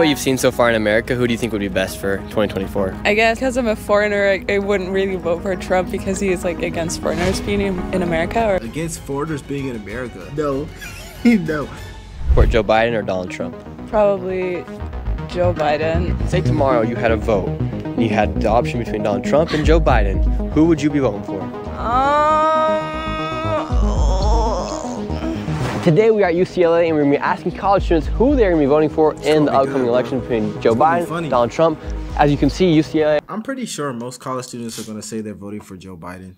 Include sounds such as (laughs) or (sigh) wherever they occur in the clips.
What you've seen so far in America, who do you think would be best for 2024? I guess because I'm a foreigner, I, I wouldn't really vote for Trump because he's like against foreigners being in, in America. Or Against foreigners being in America? No. (laughs) no. For Joe Biden or Donald Trump? probably Joe Biden. Say tomorrow you had a vote and you had the option between Donald Trump and Joe Biden. Who would you be voting for? Um, Today we are at UCLA and we're going to be asking college students who they're going to be voting for in the upcoming good, election between Joe It's Biden. Donald Trump. As you can see, UCLA I'm pretty sure most college students are going to say they're voting for Joe Biden.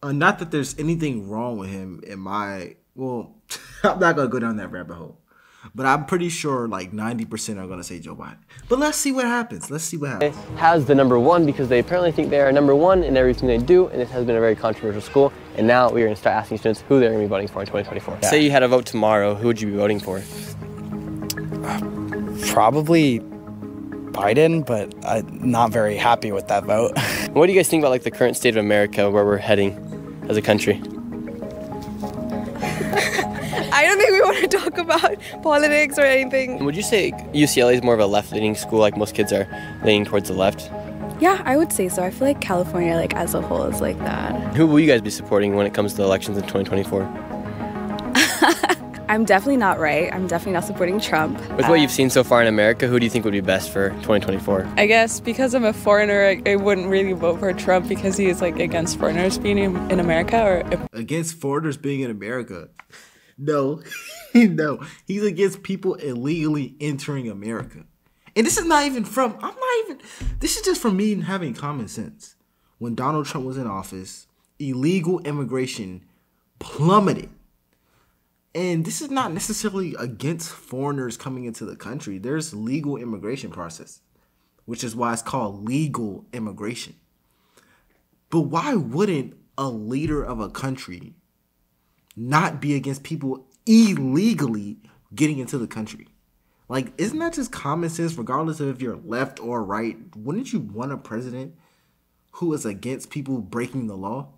Uh, not that there's anything wrong with him in my. Well, (laughs) I'm not going to go down that rabbit hole. But I'm pretty sure like 90% are going to say Joe Biden. But let's see what happens. Let's see what happens. has the number one because they apparently think they are number one in everything they do, and this has been a very controversial school. And now we are going to start asking students who they're going to be voting for in 2024. Say you had a vote tomorrow, who would you be voting for? Probably Biden, but I'm not very happy with that vote. (laughs) What do you guys think about like the current state of America, where we're heading as a country? To (laughs) talk about politics or anything. Would you say UCLA is more of a left-leaning school, like most kids are leaning towards the left? Yeah, I would say so. I feel like California, like as a whole, is like that. Who will you guys be supporting when it comes to the elections in 2024? (laughs) I'm definitely not right. I'm definitely not supporting Trump. With what you've seen so far in America, who do you think would be best for 2024? I guess because I'm a foreigner, I, I wouldn't really vote for Trump because he's like against foreigners being in, in America. Or Against foreigners being in America. No. (laughs) no. He's against people illegally entering America. And this is not even from, I'm not even, this is just from me having common sense. When Donald Trump was in office, illegal immigration plummeted. And this is not necessarily against foreigners coming into the country. There's legal immigration process, which is why it's called legal immigration. But why wouldn't a leader of a country not be against people illegally getting into the country? Like, isn't that just common sense, regardless of if you're left or right? Wouldn't you want a president who is against people breaking the law?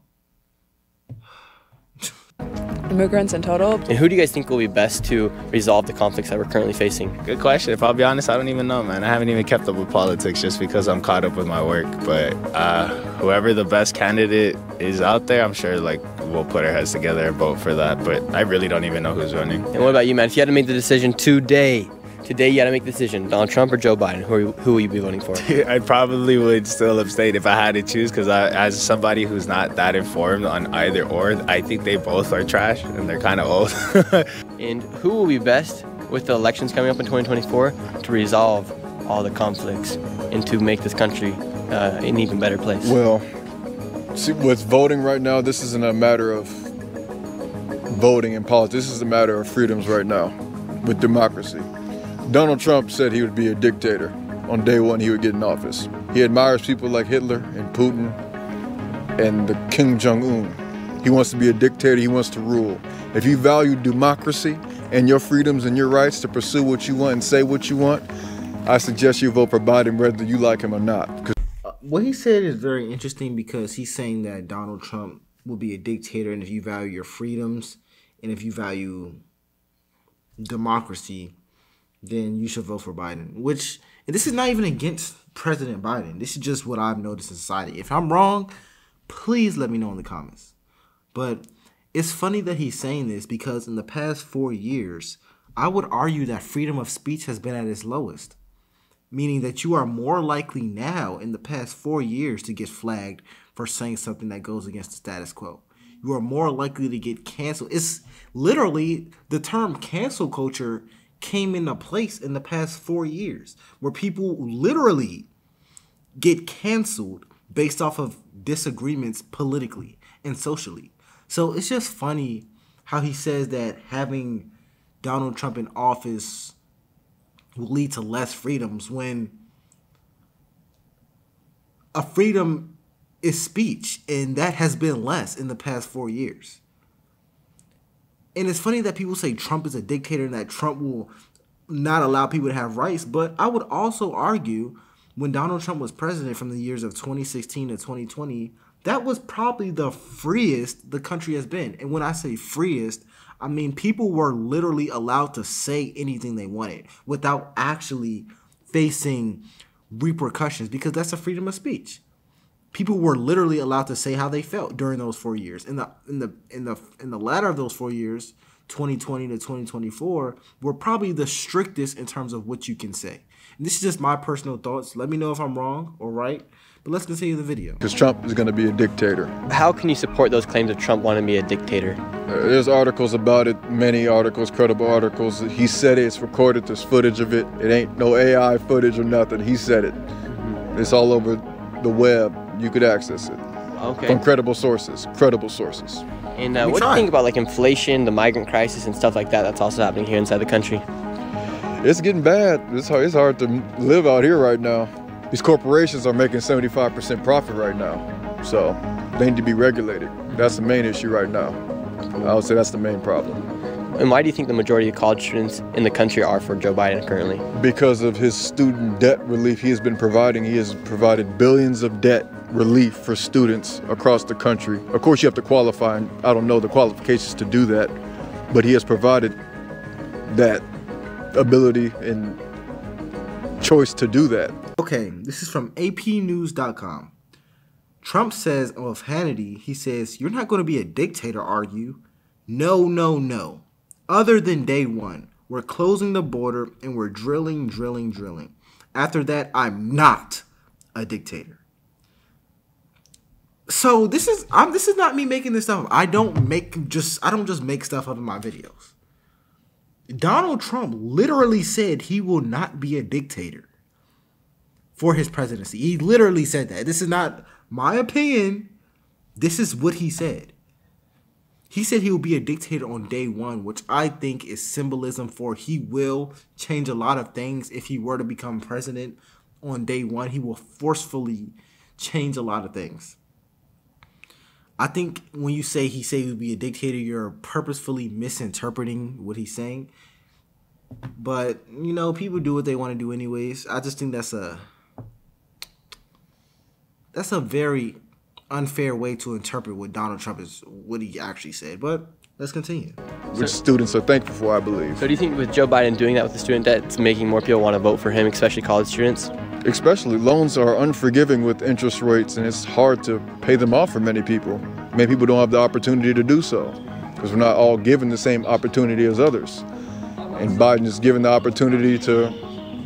immigrants in total. And who do you guys think will be best to resolve the conflicts that we're currently facing? Good question. If I'll be honest, I don't even know, man. I haven't even kept up with politics just because I'm caught up with my work. But uh, whoever the best candidate is out there, I'm sure like we'll put our heads together and vote for that. But I really don't even know who's running. And what about you, man? If you had to make the decision today, today you had to make the decision: Donald Trump or Joe Biden. Who are you, who will you be voting for? I probably would still abstain if I had to choose because as somebody who's not that informed on either or, I think they both are trash and they're kind of old. (laughs) and who will be best with the elections coming up in 2024 to resolve all the conflicts and to make this country uh, an even better place? Well, see, with voting right now, this isn't a matter of voting in politics. This is a matter of freedoms right now with democracy. Donald Trump said he would be a dictator on day one he would get in office. He admires people like Hitler and Putin and the Kim Jong Un. He wants to be a dictator, he wants to rule. If you value democracy and your freedoms and your rights to pursue what you want and say what you want, I suggest you vote for Biden whether you like him or not. What he said is very interesting because he's saying that Donald Trump will be a dictator, and if you value your freedoms and if you value democracy, then you should vote for Biden. Which this is not even against President Biden. This is just what I've noticed in society. If I'm wrong, please let me know in the comments. But it's funny that he's saying this because in the past four years, I would argue that freedom of speech has been at its lowest meaning that you are more likely now in the past four years to get flagged for saying something that goes against the status quo. You are more likely to get canceled. It's literally the term cancel culture came into place in the past four years where people literally get canceled based off of disagreements politically and socially. So it's just funny how he says that having Donald Trump in office will lead to less freedoms when a freedom is speech and that has been less in the past four years. And it's funny that people say trump is a dictator and that trump will not allow people to have rights but i would also argue when donald trump was president from the years of 2016 to 2020 that was probably the freest the country has been. And when i say freest I mean, people were literally allowed to say anything they wanted without actually facing repercussions because that's a freedom of speech. People were literally allowed to say how they felt during those four years. In the in the in the in the latter of those four years, 2020 to 2024, were probably the strictest in terms of what you can say. And this is just my personal thoughts. Let me know if I'm wrong or right. But let's continue the video. Because Trump is going to be a dictator. How can you support those claims of Trump wanting to be a dictator? Uh, there's articles about it, many articles, credible articles. He said it, it's recorded, there's footage of it. It ain't no AI footage or nothing. He said it. It's all over the web. You could access it. Okay. From credible sources, credible sources. And uh, what do you think about like inflation, the migrant crisis, and stuff like that? That's also happening here inside the country. It's getting bad. It's hard, it's hard to live out here right now. These corporations are making 75% profit right now. So they need to be regulated. That's the main issue right now. I would say that's the main problem. And why do you think the majority of college students in the country are for Joe Biden currently? Because of his student debt relief he has been providing. He has provided billions of debt relief for students across the country. Of course, you have to qualify, and I don't know the qualifications to do that, but he has provided that ability and choice to do that. Okay, this is from apnews.com. Trump says of Hannity, he says, You're not going to be a dictator, are you? No, no, no. Other than day one, we're closing the border and we're drilling, drilling, drilling. After that, I'm not a dictator. So this is I'm this is not me making this stuff up. I don't make just I don't just make stuff up in my videos. Donald Trump literally said he will not be a dictator for his presidency. He literally said that. This is not my opinion. This is what he said. He said he will be a dictator on day one, which I think is symbolism for he will change a lot of things if he were to become president on day one. He will forcefully change a lot of things. I think when you say he said he would be a dictator, you're purposefully misinterpreting what he's saying. But you know, people do what they want to do anyways. I just think that's a that's a very unfair way to interpret what Donald Trump is what he actually said. But let's continue. Which students are thankful for, I believe. So do you think with Joe Biden doing that with the student debt, it's making more people want to vote for him, especially college students? Especially loans are unforgiving with interest rates, and it's hard to pay them off for many people. Many people don't have the opportunity to do so because we're not all given the same opportunity as others. And Biden is given the opportunity to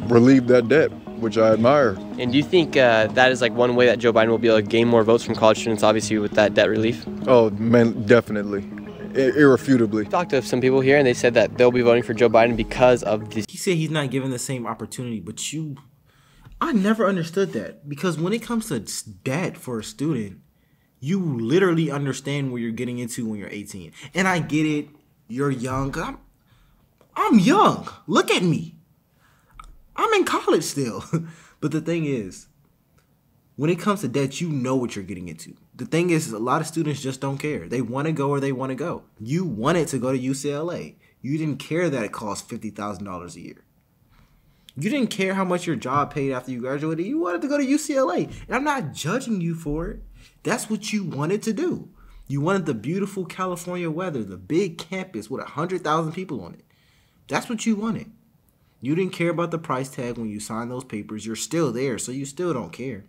relieve that debt, which I admire. And do you think uh, that is like one way that Joe Biden will be able to gain more votes from college students, obviously with that debt relief? Oh, man, definitely. I- irrefutably. I talked to some people here and they said that they'll be voting for Joe Biden because of this. He said he's not given the same opportunity, but you I never understood that because when it comes to debt for a student, you literally understand what you're getting into when you're 18. And I get it, you're young. I'm I'm young. Look at me. I'm in college still. (laughs) but the thing is, when it comes to debt, you know what you're getting into. The thing is, a lot of students just don't care. They want to go where they want to go. You wanted to go to UCLA. You didn't care that it cost $50,000 a year. You didn't care how much your job paid after you graduated. You wanted to go to UCLA. And I'm not judging you for it. That's what you wanted to do. You wanted the beautiful California weather, the big campus with 100,000 people on it. That's what you wanted. You didn't care about the price tag when you signed those papers. You're still there, so you still don't care.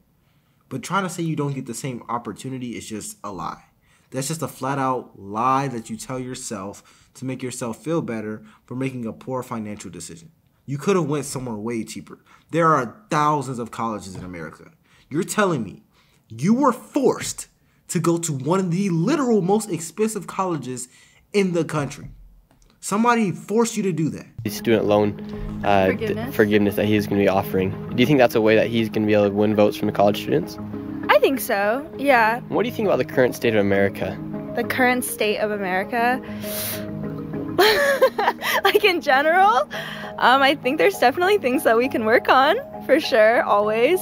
But trying to say you don't get the same opportunity is just a lie. That's just a flat out lie that you tell yourself to make yourself feel better for making a poor financial decision. You could have went somewhere way cheaper. There are thousands of colleges in America. You're telling me you were forced to go to one of the literal most expensive colleges in the country. Somebody forced you to do that. The student loan uh, Forgiveness. d- forgiveness that he's going to be offering. Do you think that's a way that he's going to be able to win votes from the college students? I think so. Yeah. What do you think about the current state of America? The current state of America. (laughs) like in general, um, I think there's definitely things that we can work on for sure, always.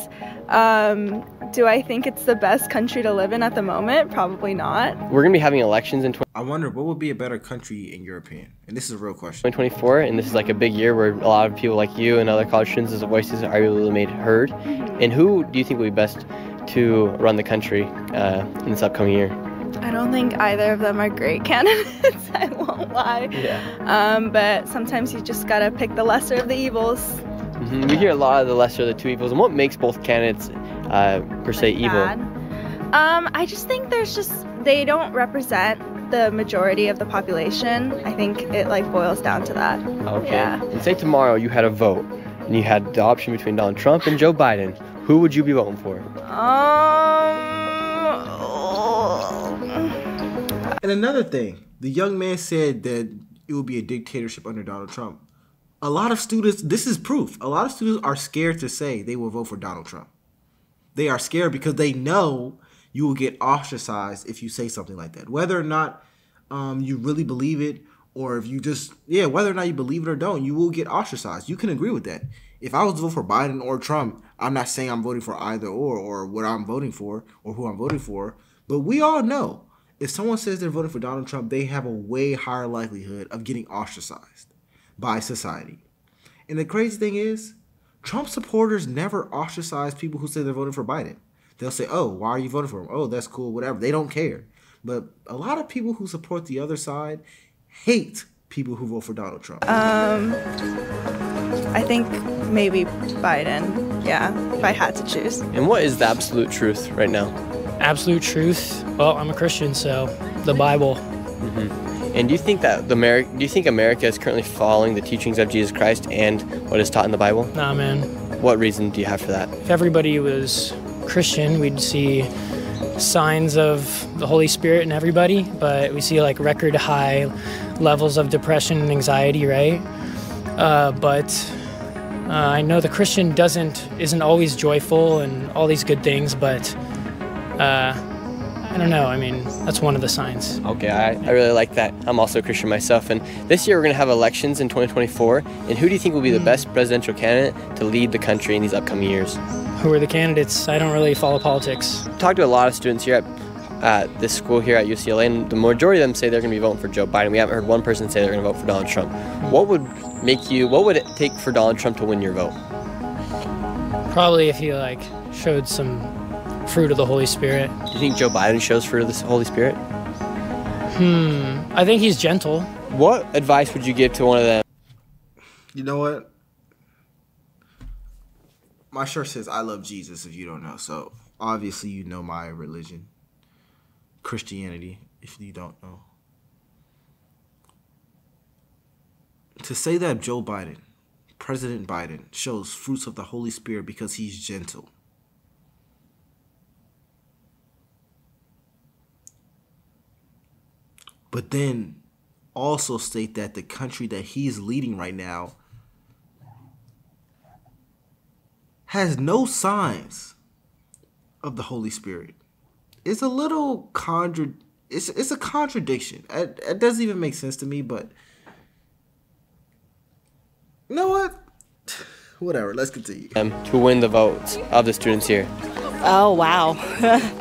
Um, do I think it's the best country to live in at the moment? Probably not. We're going to be having elections in I wonder what would be a better country in European. And this is a real question. 2024, and this is like a big year where a lot of people like you and other college students' voices are really made heard. And who do you think would be best to run the country uh, in this upcoming year? I don't think either of them are great (laughs) candidates. I won't lie. Yeah. Um, but sometimes you just gotta pick the lesser of the evils. hmm We hear a lot of the lesser of the two evils. And what makes both candidates, uh, per se, like, evil? Um, I just think there's just they don't represent the majority of the population. I think it like boils down to that. Okay. Yeah. And say tomorrow you had a vote and you had the option between Donald Trump and Joe Biden. Who would you be voting for? Um. And another thing, the young man said that it would be a dictatorship under Donald Trump. A lot of students, this is proof. A lot of students are scared to say they will vote for Donald Trump. They are scared because they know you will get ostracized if you say something like that. Whether or not um, you really believe it, or if you just, yeah, whether or not you believe it or don't, you will get ostracized. You can agree with that. If I was to vote for Biden or Trump, I'm not saying I'm voting for either or, or what I'm voting for, or who I'm voting for, but we all know if someone says they're voting for Donald Trump, they have a way higher likelihood of getting ostracized by society. And the crazy thing is, Trump supporters never ostracize people who say they're voting for Biden. They'll say, "Oh, why are you voting for him? Oh, that's cool, whatever." They don't care. But a lot of people who support the other side hate people who vote for Donald Trump. Um, I think maybe Biden. Yeah, if I had to choose. And what is the absolute truth right now? Absolute truth. Well, I'm a Christian, so the Bible. And do you think that the Ameri- do you think America is currently following the teachings of Jesus Christ and what is taught in the Bible? Nah, man. What reason do you have for that? If everybody was Christian, we'd see signs of the Holy Spirit in everybody, but we see like record high levels of depression and anxiety, right? Uh, but uh, I know the Christian doesn't isn't always joyful and all these good things, but uh, I don't know. I mean, that's one of the signs. Okay, I, I really like that. I'm also a Christian myself, and this year we're going to have elections in 2024. And who do you think will be the best presidential candidate to lead the country in these upcoming years? Who are the candidates? I don't really follow politics. Talked to a lot of students here at uh, this school here at UCLA, and the majority of them say they're going to be voting for Joe Biden. We haven't heard one person say they're going to vote for Donald Trump. What would make you? What would it take for Donald Trump to win your vote? Probably if he like showed some fruit of the Holy Spirit. Do you think Joe Biden shows fruit of the Holy Spirit? Hmm. I think he's gentle. What advice would you give to one of them? You know what? My shirt says I love Jesus if you don't know. So obviously you know my religion. Christianity, if you don't know. To say that Joe Biden, President Biden, shows fruits of the Holy Spirit because he's gentle. But then also state that the country that he's leading right now has no signs of the Holy Spirit. It's a little contra it's it's a contradiction. It, it doesn't even make sense to me, but you know what? (sighs) Whatever, let's continue. Um, to win the votes of the students here. Oh, wow.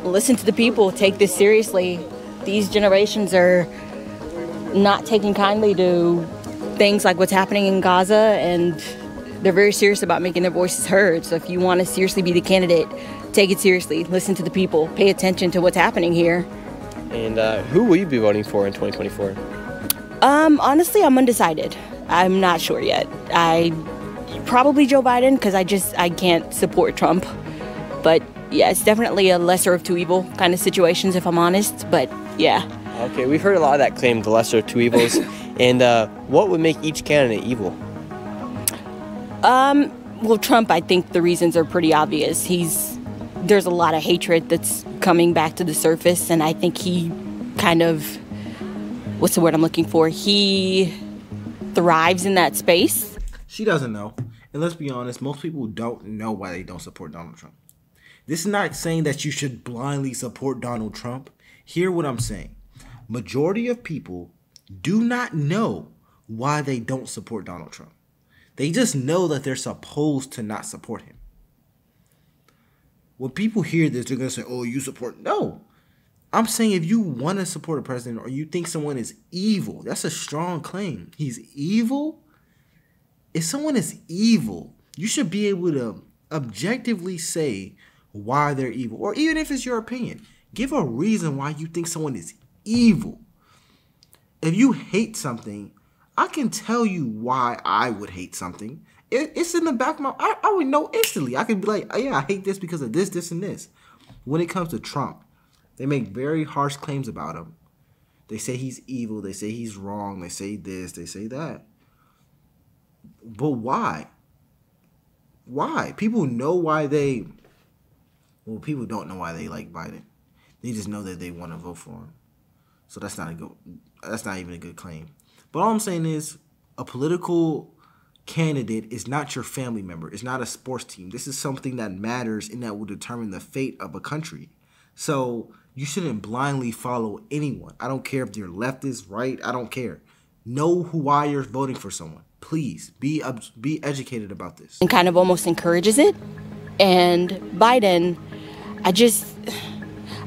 (laughs) Listen to the people. Take this seriously. These generations are not taking kindly to things like what's happening in Gaza, and they're very serious about making their voices heard. So if you want to seriously be the candidate, take it seriously. Listen to the people. Pay attention to what's happening here. And uh, who will you be voting for in 2024? Um, honestly, I'm undecided. I'm not sure yet. I probably Joe Biden because I just I can't support Trump. But yeah, it's definitely a lesser of two evil kind of situations if I'm honest. But yeah. Okay, we've heard a lot of that claim, the lesser of two evils. (laughs) and uh, what would make each candidate evil? Um, well, Trump, I think the reasons are pretty obvious. He's there's a lot of hatred that's coming back to the surface, and I think he kind of what's the word I'm looking for? He thrives in that space. She doesn't know. And let's be honest, most people don't know why they don't support Donald Trump. This is not saying that you should blindly support Donald Trump. Hear what I'm saying. Majority of people do not know why they don't support Donald Trump. They just know that they're supposed to not support him. When people hear this, they're gonna say, "Oh, you support." No, I'm saying if you want to support a president or you think someone is evil, that's a strong claim. He's evil. If someone is evil, you should be able to objectively say why they're evil, or even if it's your opinion, give a reason why you think someone is evil. if you hate something, I can tell you why I would hate something. It, it's in the back of my. I, I would know instantly. I could be like, oh, yeah, I hate this because of this, this, and this. When it comes to Trump, they make very harsh claims about him. They say he's evil. They say he's wrong. They say this. They say that. But why? Why? People know why they. Well, people don't know why they like Biden. They just know that they want to vote for him. So that's not a good. That's not even a good claim. But all I'm saying is, a political candidate is not your family member. It's not a sports team. This is something that matters and that will determine the fate of a country. So you shouldn't blindly follow anyone. I don't care if they're leftist, right. I don't care. Know who why you're voting for someone. Please be be educated about this. And kind of almost encourages it. And Biden, I just,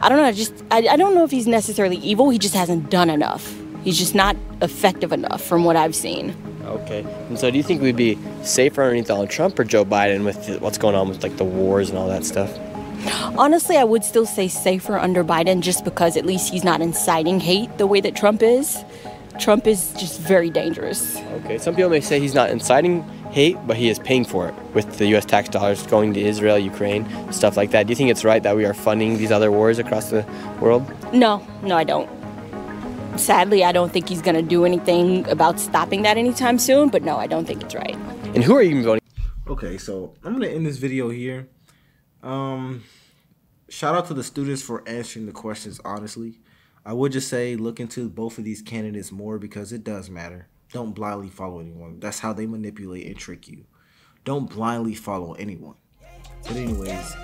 I don't know. I just, I, I don't know if he's necessarily evil. He just hasn't done enough. He's just not effective enough from what I've seen. Okay. And so do you think we'd be safer underneath Donald Trump or Joe Biden with what's going on with like the wars and all that stuff? Honestly, I would still say safer under Biden just because at least he's not inciting hate the way that Trump is. Trump is just very dangerous. Okay. Some people may say he's not inciting hate, but he is paying for it with the U.S. tax dollars going to Israel, Ukraine, stuff like that. Do you think it's right that we are funding these other wars across the world? No, no, I don't. Sadly, I don't think he's going to do anything about stopping that anytime soon, but no, I don't think it's right. And who are you voting? Okay, so I'm going to end this video here. Um, shout out to the students for answering the questions honestly. I would just say look into both of these candidates more because it does matter. Don't blindly follow anyone. That's how they manipulate and trick you. Don't blindly follow anyone. But anyways,